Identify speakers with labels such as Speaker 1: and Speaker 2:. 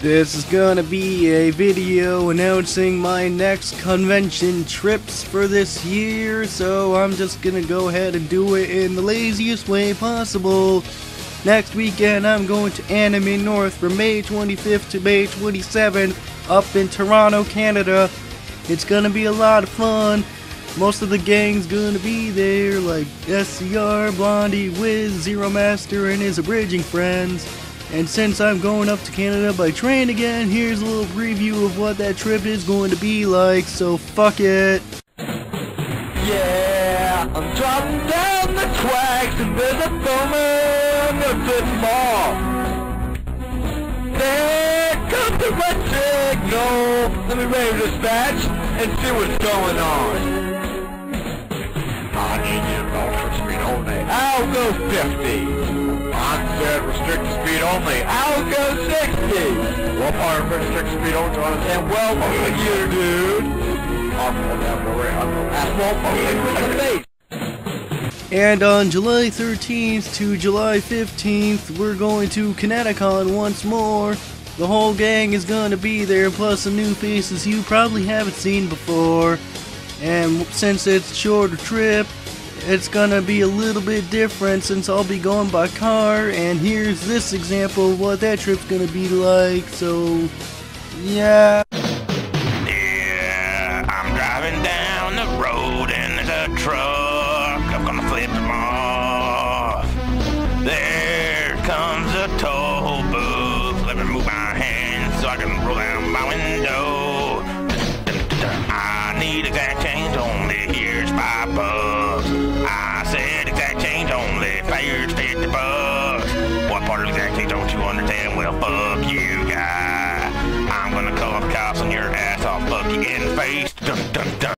Speaker 1: This is gonna be a video announcing my next convention trips for this year, so I'm just gonna go ahead and do it in the laziest way possible. Next weekend I'm going to Anime North from May 25th to May 27th up in Toronto, Canada. It's gonna be a lot of fun. Most of the gang's gonna be there, like SCR, Blondie, Wiz, Zero Master, and his abridging friends. And since I'm going up to Canada by train again, here's a little preview of what that trip is going to be like, so fuck it.
Speaker 2: Yeah, I'm dropping down the tracks and there's a boomer the football. There comes the red signal. Let me raise dispatch and see what's going on. I need you to speed only. I'll go 50. Uh, I said restricted speed only. I'll go 60. What part of restricted speed only do I understand? Well, only you, dude. I'll go down the way. I'll go asphalt only with the face.
Speaker 1: And on July 13th to July 15th, we're going to ConnectiCon once more. The whole gang is going to be there, plus some new faces you probably haven't seen before. And since it's a shorter trip, it's gonna be a little bit different since I'll be going by car. And here's this example of what that trip's gonna be like. So, yeah.
Speaker 3: Yeah, I'm driving down the road and there's a truck. I'm gonna flip him off. There comes a toll booth. Let me move my hands so I can roll down my window. I need exact change only. On your ass. I'll fuck you in face. Dun dun dun.